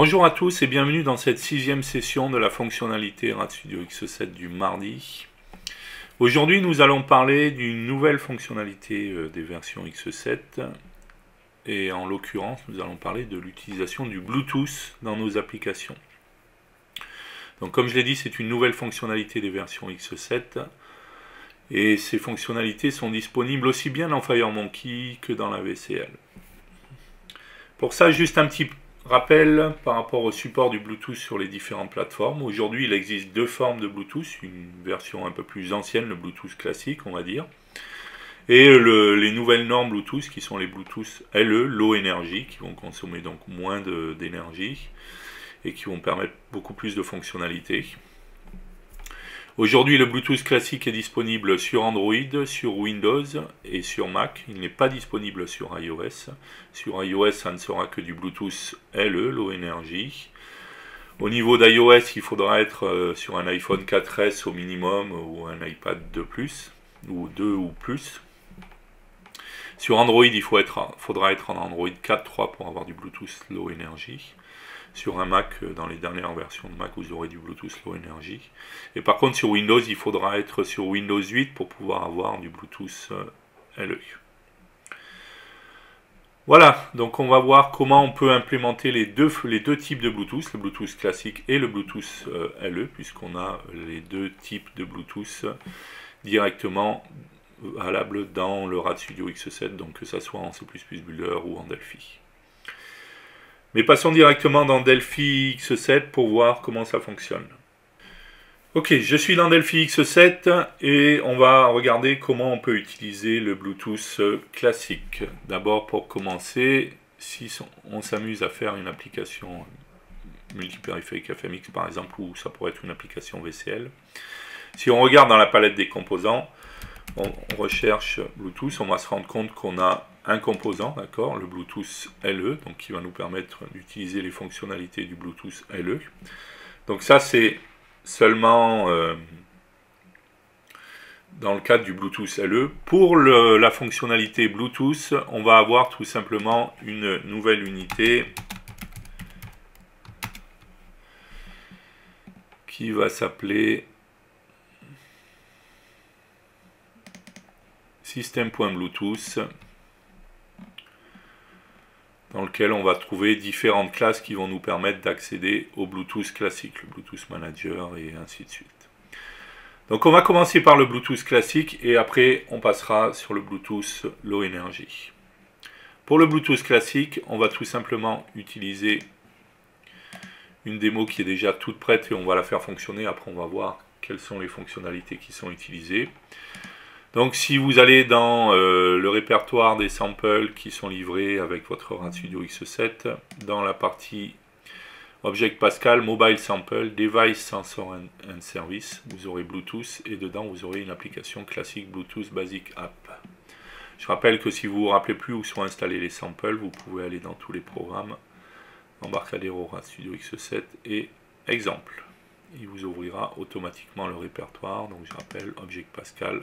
Bonjour à tous et bienvenue dans cette sixième session de la fonctionnalité RAD Studio X7 du mardi. Aujourd'hui nous allons parler d'une nouvelle fonctionnalité euh, des versions X7 et en l'occurrence nous allons parler de l'utilisation du Bluetooth dans nos applications. Donc comme je l'ai dit c'est une nouvelle fonctionnalité des versions X7 et ces fonctionnalités sont disponibles aussi bien dans FireMonkey que dans la VCL. Pour ça juste un petit Rappel par rapport au support du Bluetooth sur les différentes plateformes. Aujourd'hui, il existe deux formes de Bluetooth, une version un peu plus ancienne, le Bluetooth classique, on va dire, et les nouvelles normes Bluetooth qui sont les Bluetooth LE, low energy, qui vont consommer donc moins d'énergie et qui vont permettre beaucoup plus de fonctionnalités. Aujourd'hui, le Bluetooth classique est disponible sur Android, sur Windows et sur Mac. Il n'est pas disponible sur iOS. Sur iOS, ça ne sera que du Bluetooth LE, Low Energy. Au niveau d'iOS, il faudra être euh, sur un iPhone 4S au minimum ou un iPad 2 Plus, ou 2 ou plus. Sur Android, il faudra être en Android 4.3 pour avoir du Bluetooth Low Energy sur un Mac, euh, dans les dernières versions de Mac, vous aurez du Bluetooth Low Energy. Et par contre, sur Windows, il faudra être sur Windows 8 pour pouvoir avoir du Bluetooth euh, LE. Voilà, donc on va voir comment on peut implémenter les deux, types de Bluetooth, le Bluetooth classique et le Bluetooth euh, LE, puisqu'on a les deux types de Bluetooth directement valables dans le RAD Studio X7, donc que ce soit en C++ Builder ou en Delphi. Mais passons directement dans Delphi X7 pour voir comment ça fonctionne. Ok, je suis dans Delphi X7 et on va regarder comment on peut utiliser le Bluetooth classique. D'abord pour commencer, si on s'amuse à faire une application multipériphérique FMX par exemple, ou ça pourrait être une application VCL. Si on regarde dans la palette des composants, on, recherche Bluetooth, on va se rendre compte qu'on a un composant, d'accord, le Bluetooth LE, donc qui va nous permettre d'utiliser les fonctionnalités du Bluetooth LE. Donc ça, c'est seulement euh, dans le cadre du Bluetooth LE. Pour la fonctionnalité Bluetooth, on va avoir tout simplement une nouvelle unité qui va s'appeler système.bluetooth dans lequel on va trouver différentes classes qui vont nous permettre d'accéder au Bluetooth classique, le Bluetooth Manager et ainsi de suite. Donc on va commencer par le Bluetooth classique et après on passera sur le Bluetooth Low Energy. Pour le Bluetooth classique, on va tout simplement utiliser une démo qui est déjà toute prête et on va la faire fonctionner. Après on va voir quelles sont les fonctionnalités qui sont utilisées. Donc si vous allez dans euh, le répertoire des samples qui sont livrés avec votre RAD Studio X7, dans la partie Object Pascal, Mobile Sample, Device Sensor and, Service, vous aurez Bluetooth et dedans vous aurez une application classique Bluetooth Basic App. Je rappelle que si vous ne vous rappelez plus où sont installés les samples, vous pouvez aller dans tous les programmes, Embarcadero RAD Studio X7 et Exemple. Il vous ouvrira automatiquement le répertoire, donc je rappelle Object Pascal,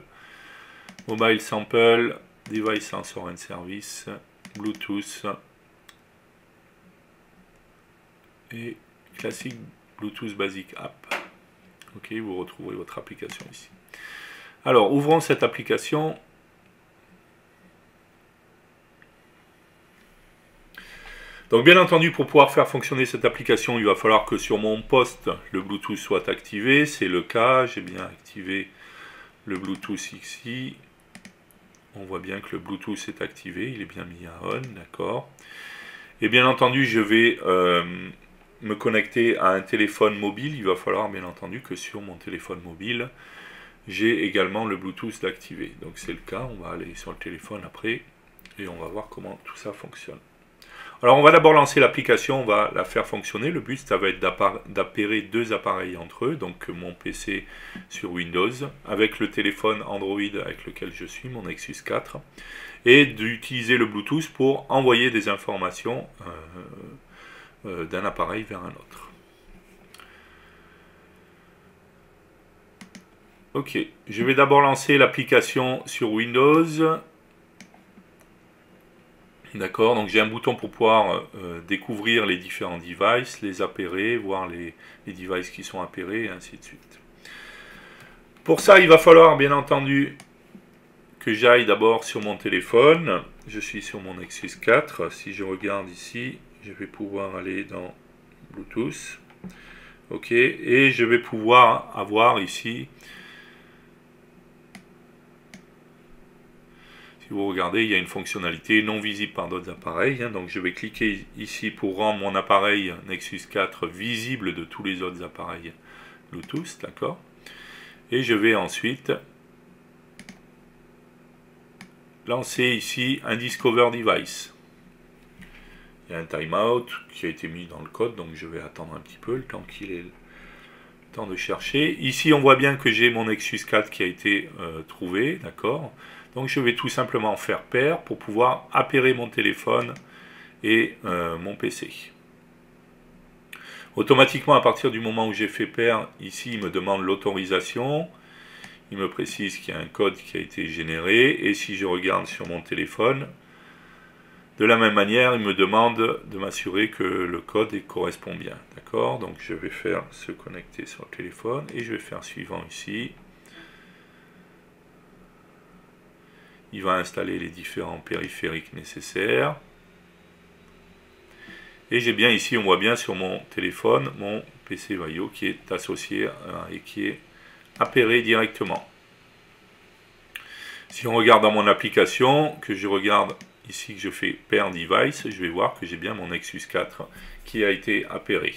Mobile Sample, Device Sensor and Service, Bluetooth et classique Bluetooth Basic App. Ok, vous retrouverez votre application ici. Alors, ouvrons cette application. Donc bien entendu, pour pouvoir faire fonctionner cette application, il va falloir que sur mon poste, le Bluetooth soit activé. C'est le cas, j'ai bien activé le Bluetooth ici. On voit bien que le Bluetooth est activé, il est bien mis à on, d'accord. Et bien entendu, je vais euh, me connecter à un téléphone mobile. Il va falloir bien entendu que sur mon téléphone mobile, j'ai également le Bluetooth activé. Donc c'est le cas, on va aller sur le téléphone après et on va voir comment tout ça fonctionne. Alors on va d'abord lancer l'application, on va la faire fonctionner. Le but ça va être d'appairer deux appareils entre eux, donc mon PC sur Windows avec le téléphone Android avec lequel je suis, mon Nexus 4, et d'utiliser le Bluetooth pour envoyer des informations euh, euh, d'un appareil vers un autre. Ok, je vais d'abord lancer l'application sur Windows D'accord, donc j'ai un bouton pour pouvoir euh, découvrir les différents devices, les appairer, voir les, devices qui sont appairés, et ainsi de suite. Pour ça, il va falloir bien entendu que j'aille d'abord sur mon téléphone. Je suis sur mon Nexus 4. Si je regarde ici, je vais pouvoir aller dans Bluetooth. OK, et je vais pouvoir avoir ici Si vous regardez, il y a une fonctionnalité non visible par d'autres appareils. Hein. donc je vais cliquer ici pour rendre mon appareil Nexus 4 visible de tous les autres appareils Bluetooth, d'accord Et je vais ensuite lancer ici un Discover Device. Il y a un timeout qui a été mis dans le code, donc je vais attendre un petit peu le temps qu'il le temps de chercher. Ici, on voit bien que j'ai mon Nexus 4 qui a été euh, trouvé, d'accord donc je vais tout simplement faire pair pour pouvoir appairer mon téléphone et euh, mon PC. Automatiquement, à partir du moment où j'ai fait pair, ici, il me demande l'autorisation. Il me précise qu'il y a un code qui a été généré. Et si je regarde sur mon téléphone, de la même manière, il me demande de m'assurer que le code correspond bien. D'accord? Donc je vais faire se connecter sur le téléphone et je vais faire suivant ici. Il va installer les différents périphériques nécessaires. Et j'ai bien ici, on voit bien sur mon téléphone, mon PC Vaio qui est associé et qui est appairé directement. Si on regarde dans mon application, que je regarde ici que je fais Pair Device, je vais voir que j'ai bien mon Nexus 4 qui a été appairé.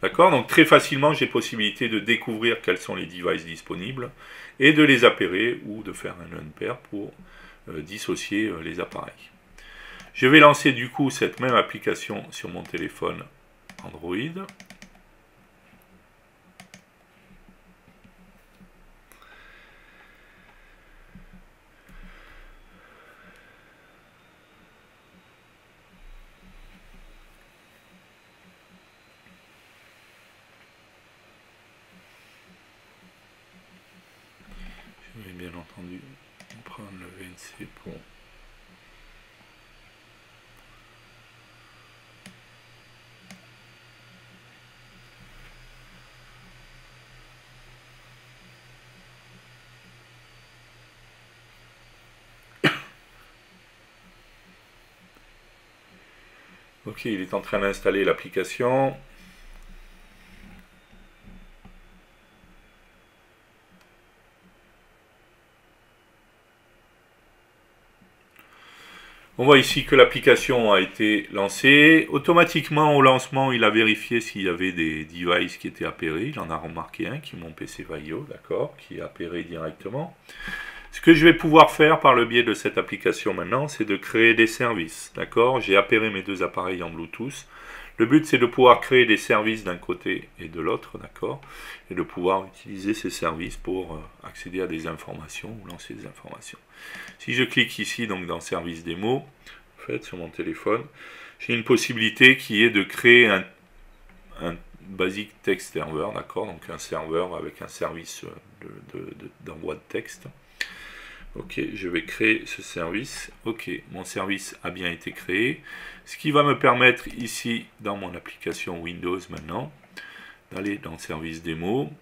D'accord? Donc très facilement, j'ai possibilité de découvrir quels sont les devices disponibles et de les appairer ou de faire un unpair pour dissocier euh, les appareils. Je vais lancer du coup cette même application sur mon téléphone Android. Je vais bien entendu prendre le VNC pour Il est en train d'installer l'application. On voit ici que l'application a été lancée. Automatiquement, au lancement, il a vérifié s'il y avait des devices qui étaient appairés. Il en a remarqué un, qui est mon PC Vaio, d'accord, qui est appairé directement. Ce que je vais pouvoir faire par le biais de cette application maintenant, c'est de créer des services, d'accord? J'ai appairé mes deux appareils en Bluetooth. Le but, c'est de pouvoir créer des services d'un côté et de l'autre, d'accord? Et de pouvoir utiliser ces services pour euh, accéder à des informations ou lancer des informations. Si je clique ici, donc dans Service démo, en fait, sur mon téléphone, j'ai une possibilité qui est de créer un, basic text server, d'accord? Donc un serveur avec un service d'envoi de, de texte. Ok, je vais créer ce service. Ok, mon service a bien été créé. Ce qui va me permettre ici, dans mon application Windows maintenant, d'aller dans Service démo.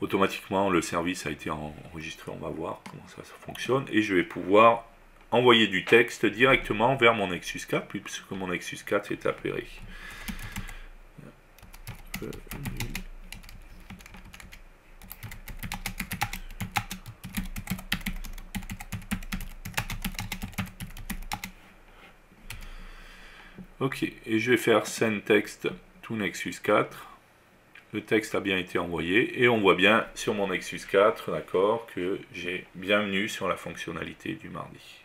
Automatiquement, le service a été enregistré. On va voir comment ça, fonctionne. Et je vais pouvoir envoyer du texte directement vers mon Nexus 4, puisque mon Nexus 4 est appairé. Ok, et je vais faire send text to Nexus 4. Le texte a bien été envoyé et on voit bien sur mon Nexus 4, d'accord, que j'ai bienvenue sur la fonctionnalité du mardi.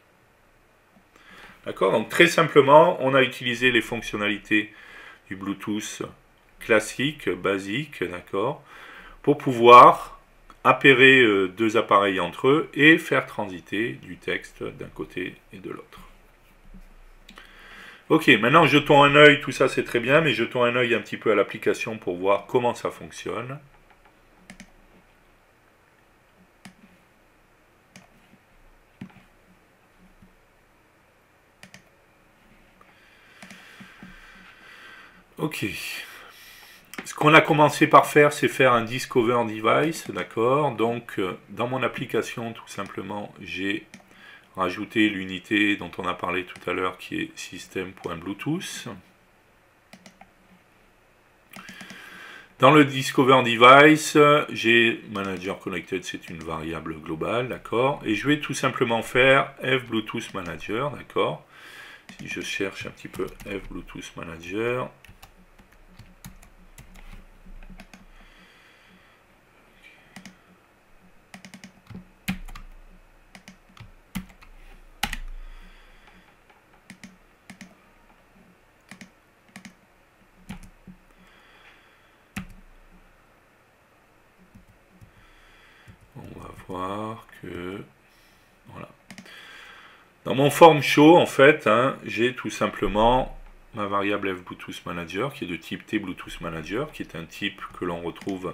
D'accord, donc très simplement, on a utilisé les fonctionnalités du Bluetooth classique, basique, d'accord, pour pouvoir appairer euh, deux appareils entre eux et faire transiter du texte d'un côté et de l'autre. Ok, maintenant jetons un œil, tout ça c'est très bien, mais jetons un œil un petit peu à l'application pour voir comment ça fonctionne. Ok. Ce qu'on a commencé par faire, c'est faire un Discover Device, d'accord? Donc, euh, dans mon application, tout simplement, j'ai rajouté l'unité dont on a parlé tout à l'heure, qui est system.bluetooth. Dans le Discover Device, j'ai Manager Connected, c'est une variable globale, d'accord Et je vais tout simplement faire F Bluetooth Manager, d'accord Si je cherche un petit peu F Bluetooth Manager, que... Voilà. Mon form show, en fait, hein, j'ai tout simplement ma variable f Bluetooth Manager, qui est de type T Bluetooth Manager, qui est un type que l'on retrouve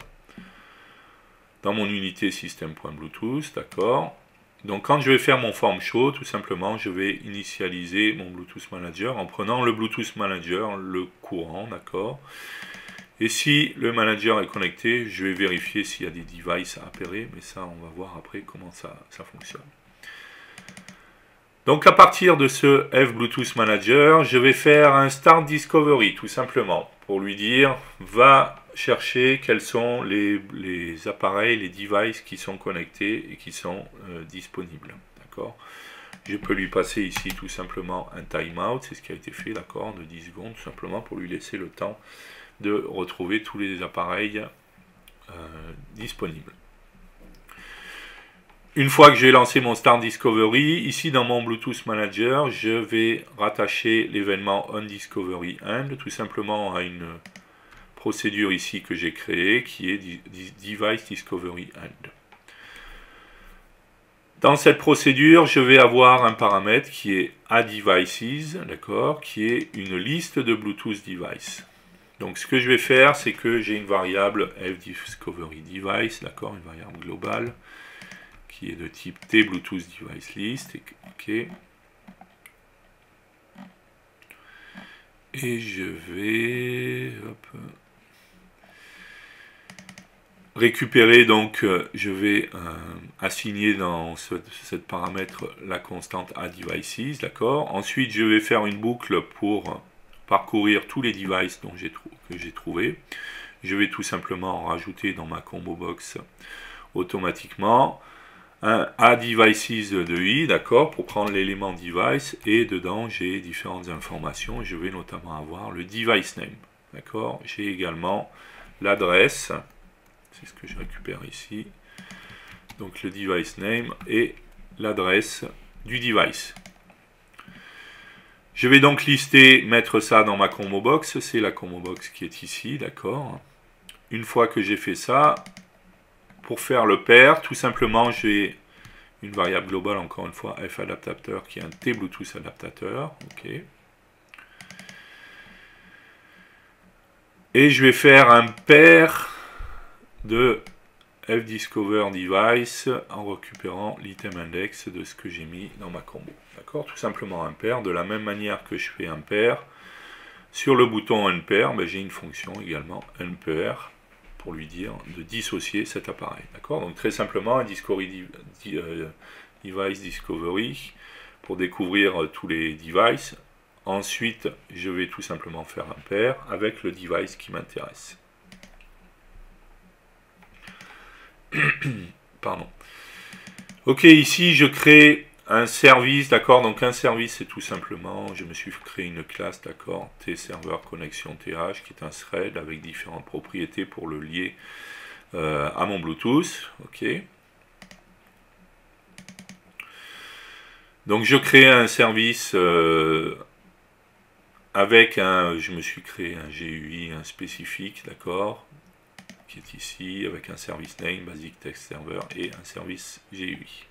dans mon unité système.bluetooth, d'accord Donc quand je vais faire mon form show, tout simplement, je vais initialiser mon Bluetooth Manager en prenant le Bluetooth Manager, le courant, d'accord et si le manager est connecté, je vais vérifier s'il y a des devices à appairer, mais ça, on va voir après comment ça fonctionne. Donc à partir de ce F Bluetooth Manager, je vais faire un Start Discovery, tout simplement, pour lui dire, va chercher quels sont les, appareils, les devices qui sont connectés et qui sont euh, disponibles. D'accord? Je peux lui passer ici tout simplement un timeout, c'est ce qui a été fait, d'accord, de 10 secondes, tout simplement pour lui laisser le temps de retrouver tous les appareils euh, disponibles. Une fois que j'ai lancé mon Start Discovery, ici dans mon Bluetooth Manager, je vais rattacher l'événement OnDiscovery End tout simplement à une procédure ici que j'ai créée qui est Device Discovery End. Dans cette procédure, je vais avoir un paramètre qui est AddDevices, d'accord, qui est une liste de Bluetooth devices. Donc ce que je vais faire, c'est que j'ai une variable fDiscoveryDevice, d'accord, une variable globale, qui est de type T Bluetooth Device List, ok. Et je vais récupérer, donc je vais euh, assigner dans ce, cette paramètre la constante ADevices, d'accord. Ensuite, je vais faire une boucle pour parcourir tous les devices dont que j'ai trouvé. Je vais tout simplement rajouter dans ma combo box automatiquement un A devices de i, d'accord, pour prendre l'élément device, et dedans j'ai différentes informations, je vais notamment avoir le device name, d'accord, j'ai également l'adresse, c'est ce que je récupère ici, donc le device name et l'adresse du device. Je vais donc lister, mettre ça dans ma combo box. C'est la combo box qui est ici, d'accord Une fois que j'ai fait ça, pour faire le pair, tout simplement, j'ai une variable globale, encore une fois, f adaptateur, qui est un t Bluetooth adaptateur. ok Et je vais faire un pair de fDiscover device en récupérant l'item index de ce que j'ai mis dans ma combo. D'accord? Tout simplement un pair. De la même manière que je fais un pair, sur le bouton unpair, ben, j'ai une fonction également unpair pour lui dire de dissocier cet appareil. D'accord? Donc très simplement un discovery, euh, device discovery pour découvrir euh, tous les devices. Ensuite, je vais tout simplement faire un pair avec le device qui m'intéresse. Pardon. Ok, ici je crée un service, d'accord Donc un service c'est tout simplement, je me suis créé une classe, d'accord T-Server Connexion TH qui est un thread avec différentes propriétés pour le lier euh, à mon Bluetooth, ok Donc je crée un service euh, avec un, je me suis créé un GUI spécifique, d'accord qui est ici, avec un service name, basic text server, et un service GUI.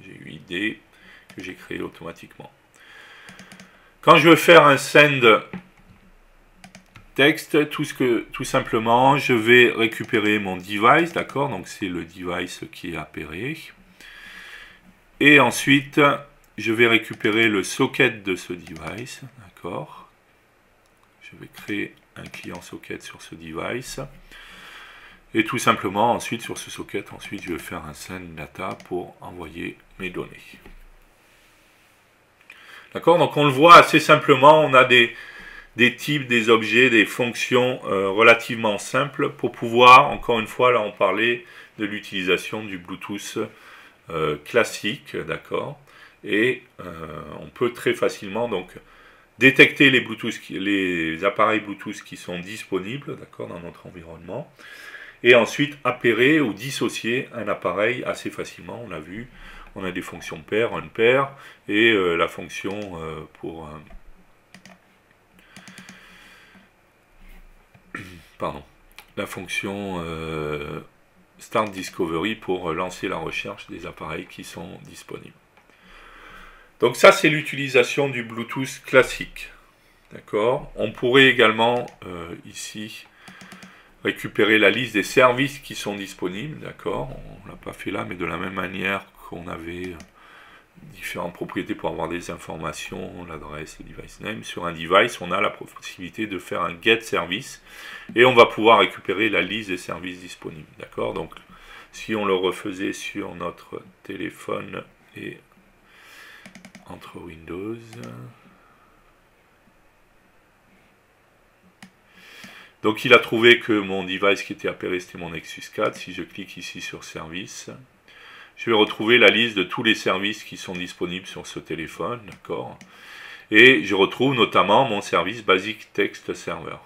GUID que j'ai créé automatiquement. Quand je veux faire un send texte, tout, ce que, tout simplement, je vais récupérer mon device, d'accord? Donc c'est le device qui est appairé. Et ensuite, je vais récupérer le socket de ce device, d'accord? Je vais créer un client socket sur ce device. Et tout simplement, ensuite, sur ce socket, ensuite, je vais faire un send data pour envoyer mes données. D'accord? Donc, on le voit assez simplement, on a des, types, des objets, des fonctions euh, relativement simples pour pouvoir, encore une fois, là, on parlait de l'utilisation du Bluetooth euh, classique, d'accord? Et euh, on peut très facilement, donc, détecter les, les appareils Bluetooth qui sont disponibles, d'accord, dans notre environnement, et ensuite appairer ou dissocier un appareil assez facilement, on l'a vu, on a des fonctions pair, unpair, et euh, la fonction euh, pour... pardon, la fonction euh, Start Discovery pour lancer la recherche des appareils qui sont disponibles. Donc ça, c'est l'utilisation du Bluetooth classique. D'accord? On pourrait également, ici, récupérer la liste des services qui sont disponibles, d'accord? On ne l'a pas fait là, mais de la même manière qu'on avait différentes propriétés pour avoir des informations, l'adresse, le device name. Sur un device, on a la possibilité de faire un get service et on va pouvoir récupérer la liste des services disponibles, d'accord? Donc, si on le refaisait sur notre téléphone et entre Windows, Donc il a trouvé que mon device qui était appairé c'était mon Nexus 4. Si je clique ici sur service, je vais retrouver la liste de tous les services qui sont disponibles sur ce téléphone, d'accord Et je retrouve notamment mon service Basic Text Server.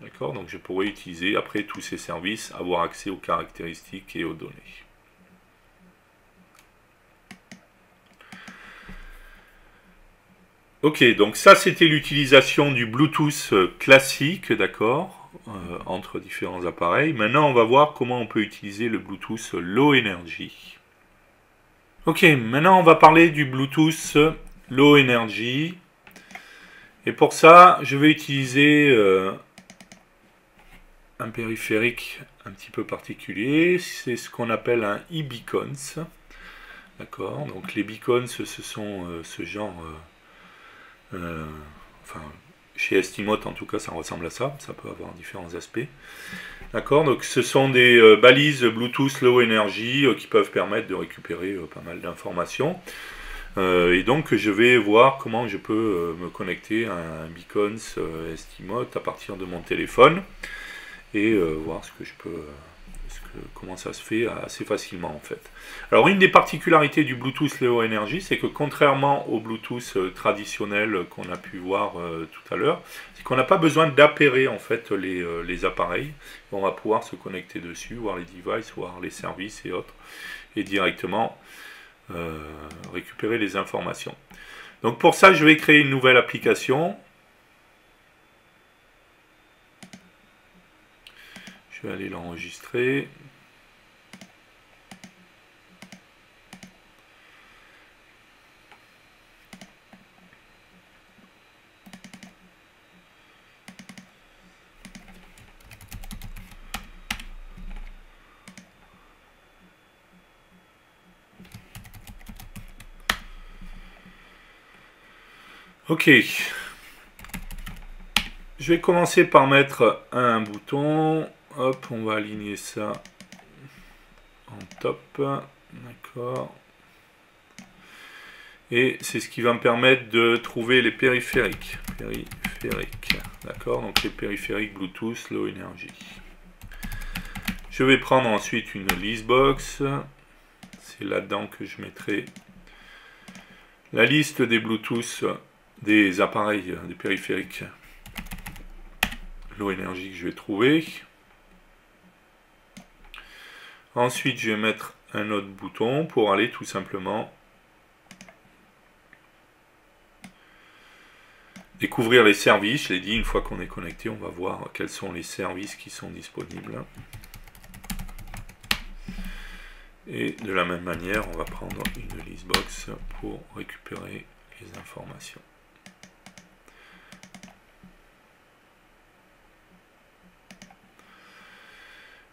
D'accord Donc je pourrais utiliser après tous ces services, avoir accès aux caractéristiques et aux données. Ok, donc ça c'était l'utilisation du Bluetooth classique, d'accord euh, entre différents appareils. Maintenant, on va voir comment on peut utiliser le Bluetooth Low Energy. Ok, maintenant on va parler du Bluetooth Low Energy. Et pour ça, je vais utiliser euh, un périphérique un petit peu particulier. C'est ce qu'on appelle un e-beacons. D'accord Donc les beacons, ce sont euh, ce genre... enfin, chez Estimote, en tout cas, ça ressemble à ça. Ça peut avoir différents aspects. D'accord Donc, ce sont des euh, balises Bluetooth Low Energy euh, qui peuvent permettre de récupérer euh, pas mal d'informations. et donc, je vais voir comment je peux me connecter à un Beacons Estimote à partir de mon téléphone et voir ce que je peux comment ça se fait assez facilement en fait. Alors une des particularités du Bluetooth Low Energy, c'est que contrairement au Bluetooth euh, traditionnel qu'on a pu voir euh, tout à l'heure, c'est qu'on n'a pas besoin d'appairer en fait euh, les, appareils. On va pouvoir se connecter dessus, voir les devices, voir les services et autres, et directement récupérer les informations. Donc pour ça, je vais créer une nouvelle application. Je vais aller l'enregistrer. Ok. Je vais commencer par mettre un bouton. Hop, on va aligner ça en top. D'accord. Et c'est ce qui va me permettre de trouver les périphériques. Périphériques. D'accord Donc les périphériques Bluetooth Low Energy. Je vais prendre ensuite une list box. C'est là-dedans que je mettrai la liste des Bluetooth des appareils, des périphériques low énergie que je vais trouver. Ensuite, je vais mettre un autre bouton pour aller tout simplement découvrir les services. Je l'ai dit, une fois qu'on est connecté, on va voir quels sont les services qui sont disponibles. Et de la même manière, on va prendre une list box pour récupérer les informations.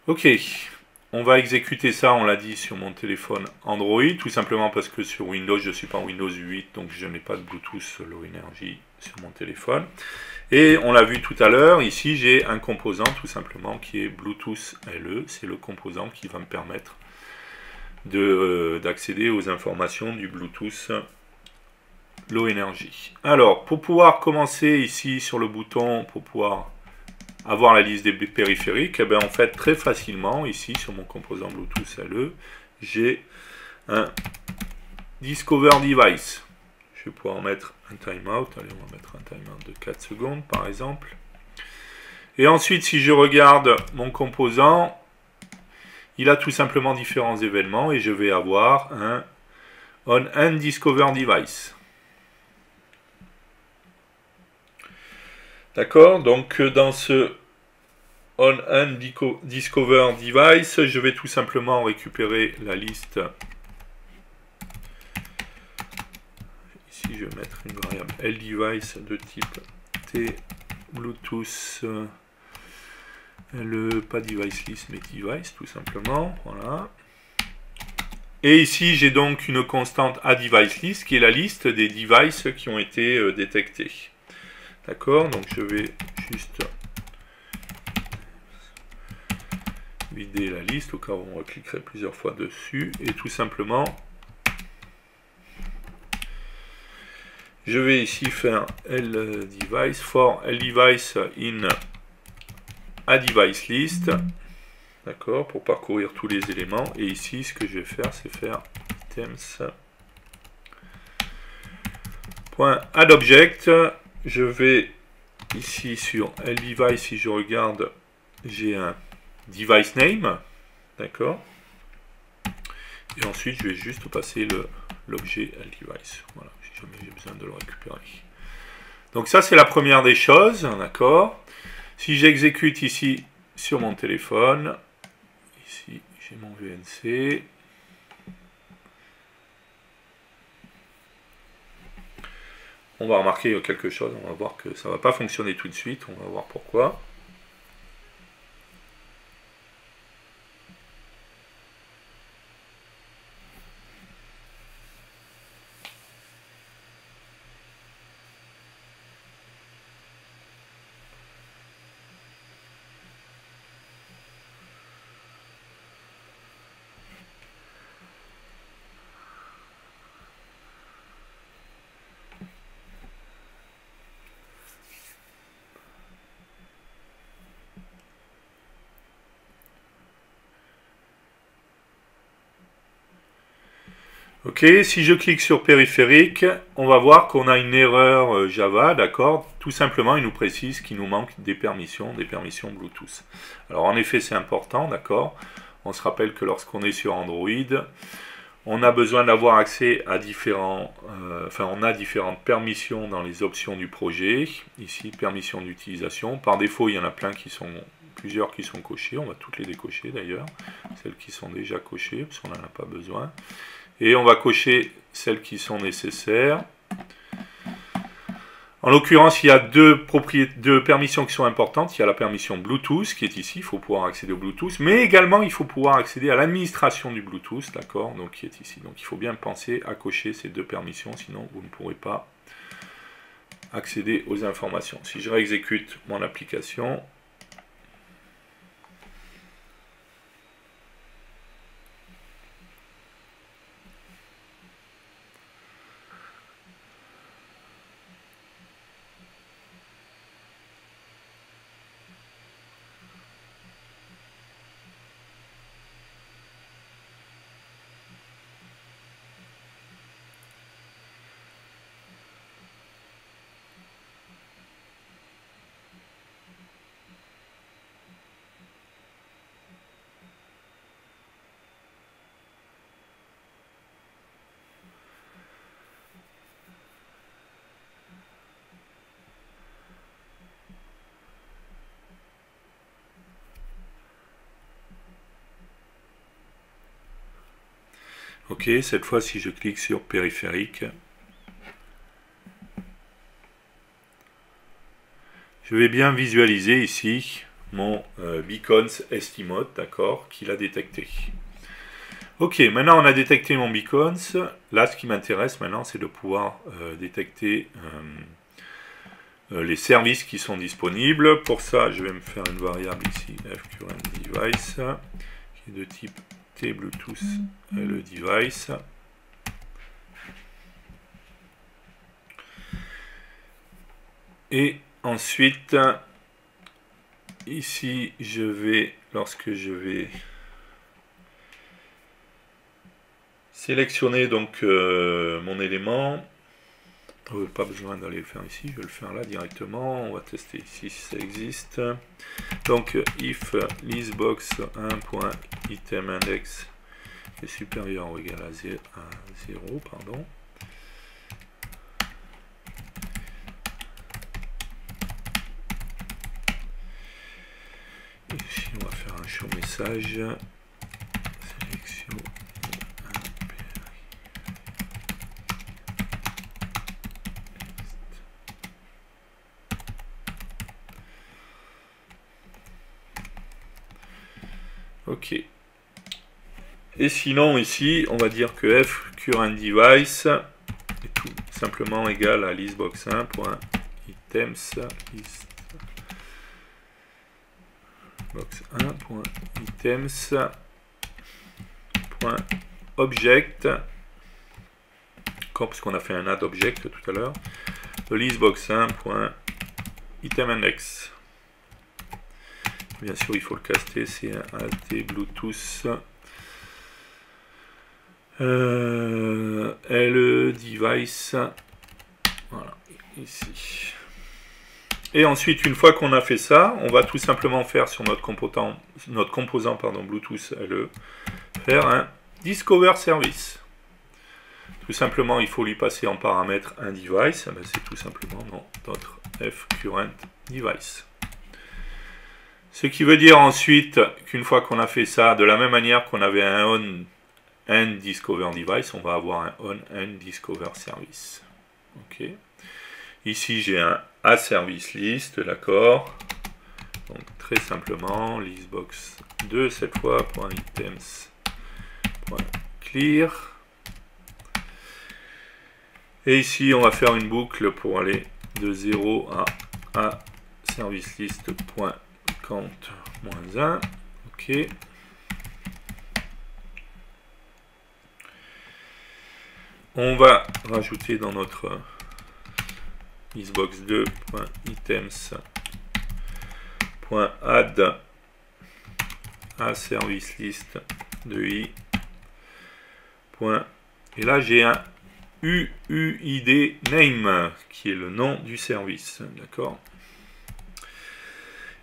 Ok, on va exécuter ça, on l'a dit, sur mon téléphone Android, tout simplement parce que sur Windows, je ne suis pas en Windows 8, donc je n'ai pas de Bluetooth Low Energy sur mon téléphone. Et on l'a vu tout à l'heure, ici j'ai un composant tout simplement qui est Bluetooth LE. C'est le composant qui va me permettre euh, d'accéder aux informations du Bluetooth Low Energy. Alors, pour pouvoir commencer ici sur le bouton, pour pouvoir avoir la liste des périphériques, eh bien, en fait, très facilement, ici, sur mon composant Bluetooth LE, j'ai un Discover Device. Je vais pouvoir mettre un timeout. Allez, on va mettre un timeout de 4 secondes, par exemple. Et ensuite, si je regarde mon composant, il a tout simplement différents événements et je vais avoir un on un discover device. D'accord Donc euh, dans ce on un discover device, je vais tout simplement récupérer la liste. Ici, je vais mettre une variable lDevice de type T Bluetooth euh, le pas device list mais device tout simplement voilà et ici j'ai donc une constante à device list qui est la liste des devices qui ont été euh, détectés d'accord donc je vais juste vider la liste au cas où on cliquerait plusieurs fois dessus et tout simplement je vais ici faire lDevice for lDevice in à device list, d'accord, pour parcourir tous les éléments. Et ici, ce que je vais faire, c'est faire items. Je vais ici sur device si je regarde, j'ai un device name, d'accord. Et ensuite, je vais juste passer l'objet device. Voilà, si jamais j'ai besoin de le récupérer. Donc ça, c'est la première des choses, d'accord si j'exécute ici sur mon téléphone, ici j'ai mon VNC, on va remarquer quelque chose, on va voir que ça ne va pas fonctionner tout de suite, on va voir pourquoi. Ok, si je clique sur périphérique, on va voir qu'on a une erreur euh, Java, d'accord? Tout simplement, il nous précise qu'il nous manque des permissions, des permissions Bluetooth. Alors en effet, c'est important, d'accord? On se rappelle que lorsqu'on est sur Android, on a besoin d'avoir accès à différents, euh, enfin on a différentes permissions dans les options du projet. Ici, permission d'utilisation. Par défaut, il y en a plein qui sont, plusieurs qui sont cochées. On va toutes les décocher d'ailleurs. Celles qui sont déjà cochées, parce qu'on n'en a pas besoin. Et on va cocher celles qui sont nécessaires. En l'occurrence, il y a deux, deux, permissions qui sont importantes. Il y a la permission Bluetooth qui est ici, il faut pouvoir accéder au Bluetooth, mais également il faut pouvoir accéder à l'administration du Bluetooth, d'accord, donc qui est ici. Donc il faut bien penser à cocher ces deux permissions, sinon vous ne pourrez pas accéder aux informations. Si je réexécute mon application, Ok, cette fois si je clique sur périphérique, je vais bien visualiser ici mon euh, beacons estimate, d'accord, qu'il a détecté. Ok, maintenant on a détecté mon beacons. Là, ce qui m'intéresse maintenant, c'est de pouvoir euh, détecter euh, les services qui sont disponibles. Pour ça, je vais me faire une variable ici, fcurrentDevice, qui est de type tBluetooth le device. Et ensuite, ici, je vais, lorsque je vais sélectionner donc euh, mon élément, pas besoin d'aller le faire ici, je vais le faire là directement. On va tester ici si ça existe. Donc if listbox 1.itemindex est supérieur ou égal à 0, à 0 pardon. Ici on va faire un show message. Ok. Et sinon, ici, on va dire que f current device est tout. Simplement égal à listbox1.items listbox1.items.object parce qu'on a fait un add object tout à l'heure. Listbox1.itemindex Bien sûr, il faut le caster, c'est un AT Bluetooth. Euh, L device. Voilà, ici. Et ensuite, une fois qu'on a fait ça, on va tout simplement faire sur notre composant, notre composant pardon, Bluetooth LE, faire un Discover Service. Tout simplement, il faut lui passer en paramètre un device. Eh ben, c'est tout simplement notre F current device. Ce qui veut dire ensuite qu'une fois qu'on a fait ça, de la même manière qu'on avait un on and discover device, on va avoir un on and discover service. Ici j'ai un a service list, d'accord. Donc très simplement, listbox 2 cette fois, .items, .clear. Et ici on va faire une boucle pour aller de 0 à a service list moins 1. OK. On va rajouter dans notre listbox2.items.add à service list de i. Et là, j'ai un UUID name qui est le nom du service. D'accord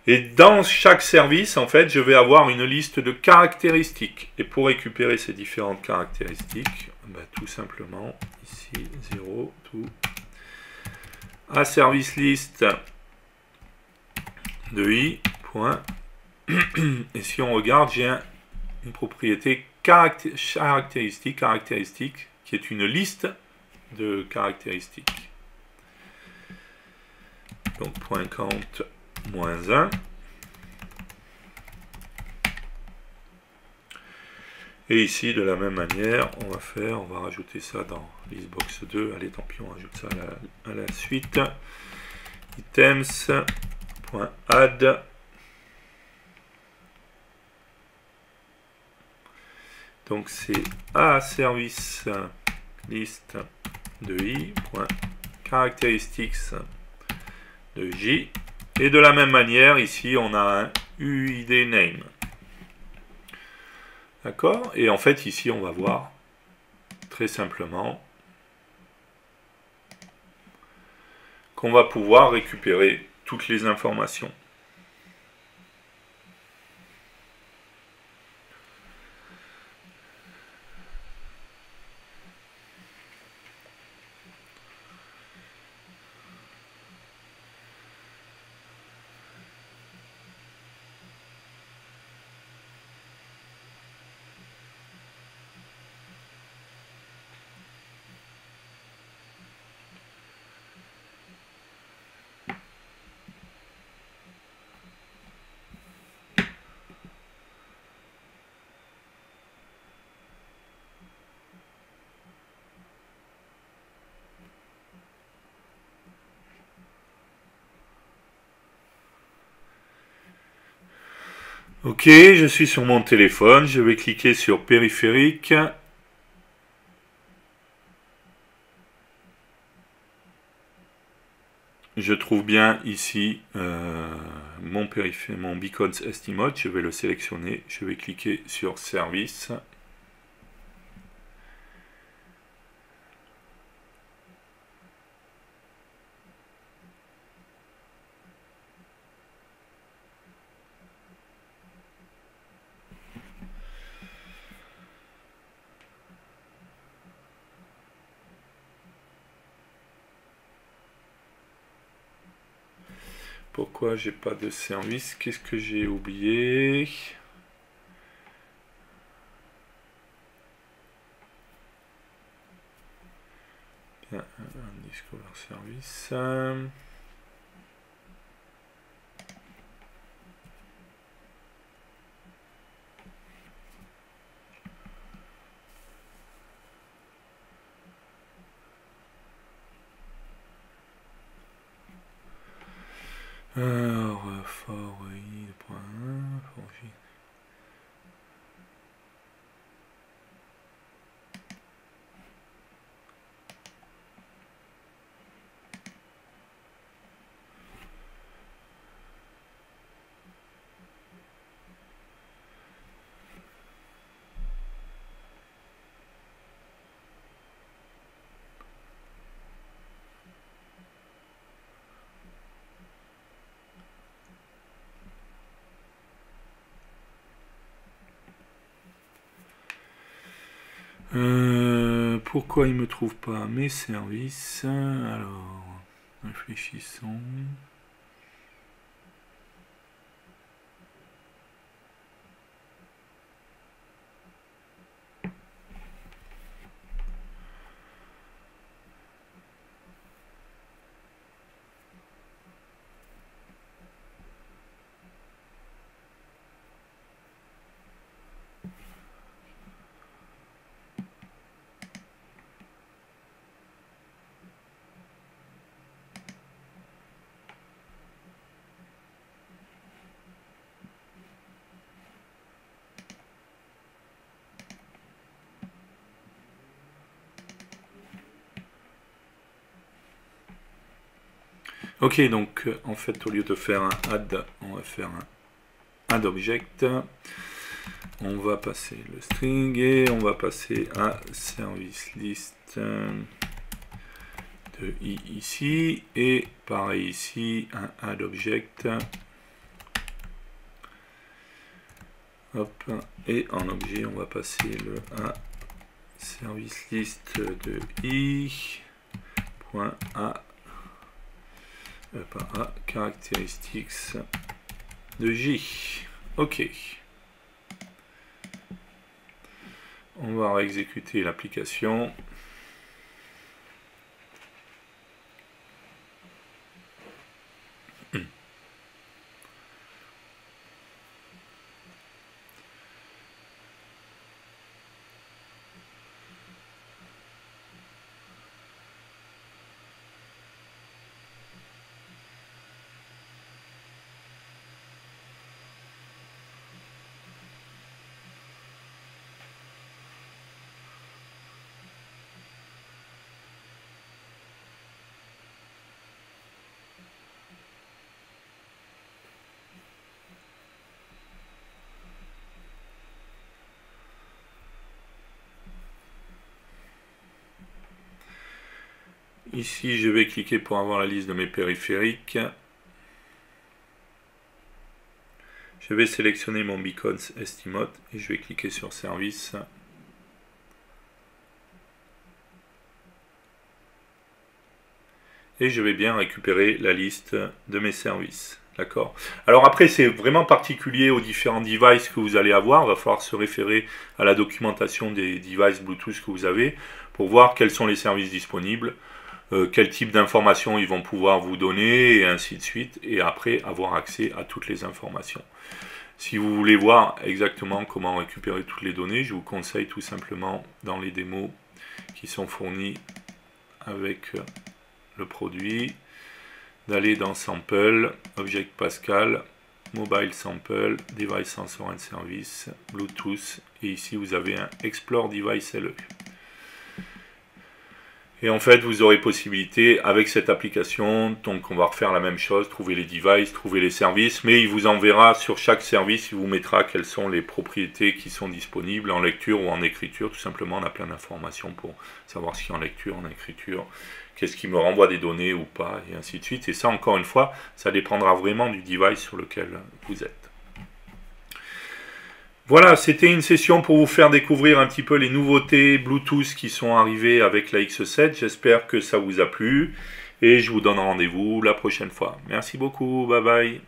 et dans chaque service, en fait, je vais avoir une liste de caractéristiques. Et pour récupérer ces différentes caractéristiques, ben, tout simplement, ici, 0, tout. À service list de i, point. Et si on regarde, j'ai une propriété caractéristique, caractéristique, qui est une liste de caractéristiques. Donc, point count moins 1. Et ici, de la même manière, on va faire, on va rajouter ça dans listbox 2. Allez, tant pis, on rajoute ça à la, suite. Items.add. Donc c'est a service list de i. Characteristics de j et de la même manière, ici, on a un UID name. D'accord? Et en fait, ici, on va voir très simplement qu'on va pouvoir récupérer toutes les informations. Ok, je suis sur mon téléphone, je vais cliquer sur périphérique. Je trouve bien ici euh, mon, mon Beacons Estimate, je vais le sélectionner, je vais cliquer sur Service. J'ai pas de service? Qu'est-ce que j'ai oublié? Un Discover Service. Alors, for i, point 1, for j. Euh, pourquoi il me trouve pas mes services? Alors, réfléchissons. Ok, donc en fait, au lieu de faire un add, on va faire un add object. On va passer le string et on va passer à service list de i ici. Et pareil ici, un add object. Hop, et en objet, on va passer le à service list de i. A par A, caractéristiques de J. Ok. On va exécuter l'application. Ici, je vais cliquer pour avoir la liste de mes périphériques. Je vais sélectionner mon Beacons Estimate et je vais cliquer sur Service. Et je vais bien récupérer la liste de mes services. D'accord Alors après, c'est vraiment particulier aux différents devices que vous allez avoir. Il va falloir se référer à la documentation des devices Bluetooth que vous avez pour voir quels sont les services disponibles. Euh, quel type d'informations ils vont pouvoir vous donner, et ainsi de suite, et après avoir accès à toutes les informations. Si vous voulez voir exactement comment récupérer toutes les données, je vous conseille tout simplement dans les démos qui sont fournis avec euh, le produit, d'aller dans Sample, Object Pascal, Mobile Sample, Device Sensor and Service, Bluetooth, et ici vous avez un Explore Device LE. Et en fait, vous aurez possibilité avec cette application, donc on va refaire la même chose, trouver les devices, trouver les services, mais il vous enverra sur chaque service, il vous mettra quelles sont les propriétés qui sont disponibles en lecture ou en écriture. Tout simplement, on a plein d'informations pour savoir ce qui est en lecture, en écriture, qu'est-ce qui me renvoie des données ou pas, et ainsi de suite. Et ça, encore une fois, ça dépendra vraiment du device sur lequel vous êtes. Voilà, c'était une session pour vous faire découvrir un petit peu les nouveautés Bluetooth qui sont arrivées avec la X7. J'espère que ça vous a plu et je vous donne rendez-vous la prochaine fois. Merci beaucoup, bye bye.